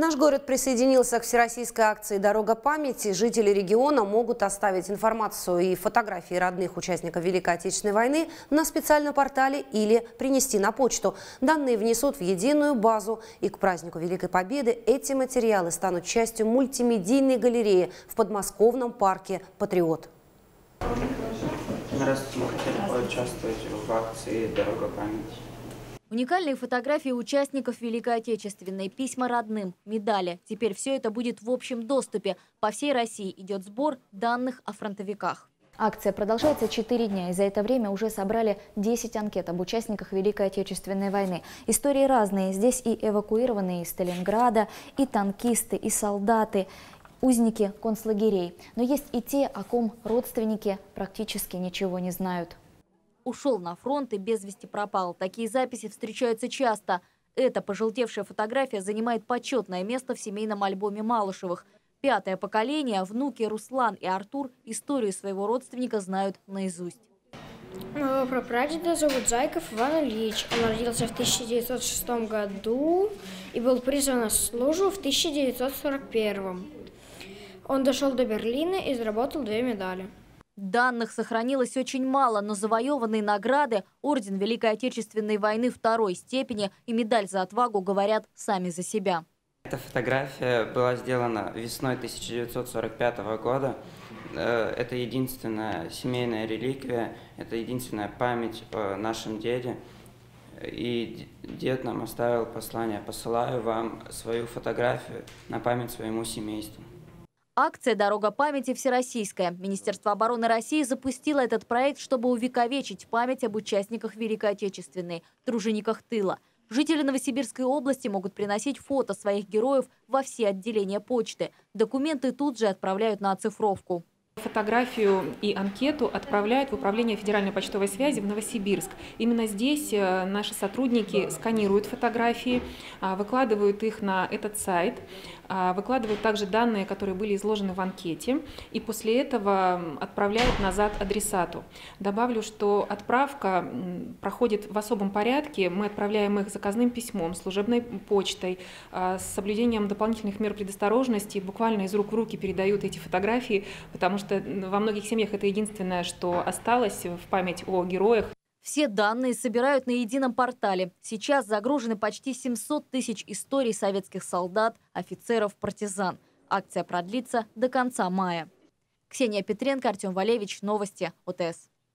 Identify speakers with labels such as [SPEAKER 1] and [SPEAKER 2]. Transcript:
[SPEAKER 1] Наш город присоединился к всероссийской акции «Дорога памяти». Жители региона могут оставить информацию и фотографии родных участников Великой Отечественной войны на специальном портале или принести на почту. Данные внесут в единую базу. И к празднику Великой Победы эти материалы станут частью мультимедийной галереи в подмосковном парке «Патриот».
[SPEAKER 2] Здравствуйте, хотели поучаствовать в акции «Дорога памяти».
[SPEAKER 3] Уникальные фотографии участников Великой Отечественной, письма родным, медали. Теперь все это будет в общем доступе. По всей России идет сбор данных о фронтовиках.
[SPEAKER 4] Акция продолжается 4 дня, и за это время уже собрали 10 анкет об участниках Великой Отечественной войны. Истории разные. Здесь и эвакуированные из Сталинграда, и танкисты, и солдаты, узники концлагерей. Но есть и те, о ком родственники практически ничего не знают
[SPEAKER 3] ушел на фронт и без вести пропал. Такие записи встречаются часто. Эта пожелтевшая фотография занимает почетное место в семейном альбоме Малышевых. Пятое поколение, внуки Руслан и Артур, историю своего родственника знают наизусть.
[SPEAKER 5] Моего прапрадеда зовут Зайков Иван Ильич. Он родился в 1906 году и был призван на службу в 1941. Он дошел до Берлина и заработал две медали.
[SPEAKER 3] Данных сохранилось очень мало, но завоеванные награды, Орден Великой Отечественной войны второй степени и медаль за отвагу говорят сами за себя.
[SPEAKER 2] Эта фотография была сделана весной 1945 года. Э, это единственная семейная реликвия, это единственная память о нашем деде. И дед нам оставил послание. Посылаю вам свою фотографию на память своему семейству.
[SPEAKER 3] Акция «Дорога памяти» всероссийская. Министерство обороны России запустило этот проект, чтобы увековечить память об участниках Великой Отечественной, тружениках тыла. Жители Новосибирской области могут приносить фото своих героев во все отделения почты. Документы тут же отправляют на оцифровку.
[SPEAKER 6] Фотографию и анкету отправляют в Управление Федеральной почтовой связи в Новосибирск. Именно здесь э, наши сотрудники сканируют фотографии, а, выкладывают их на этот сайт, выкладывают также данные, которые были изложены в анкете, и после этого отправляют назад адресату. Добавлю, что отправка проходит в особом порядке. Мы отправляем их заказным письмом, служебной почтой, а, с соблюдением дополнительных мер предосторожности. Буквально из рук в руки передают эти фотографии, потому что во многих семьях это единственное, что осталось в память о героях.
[SPEAKER 3] Все данные собирают на едином портале. Сейчас загружены почти 700 тысяч историй советских солдат, офицеров, партизан. Акция продлится до конца мая. Ксения Петренко, Артем Валевич. Новости ОТС.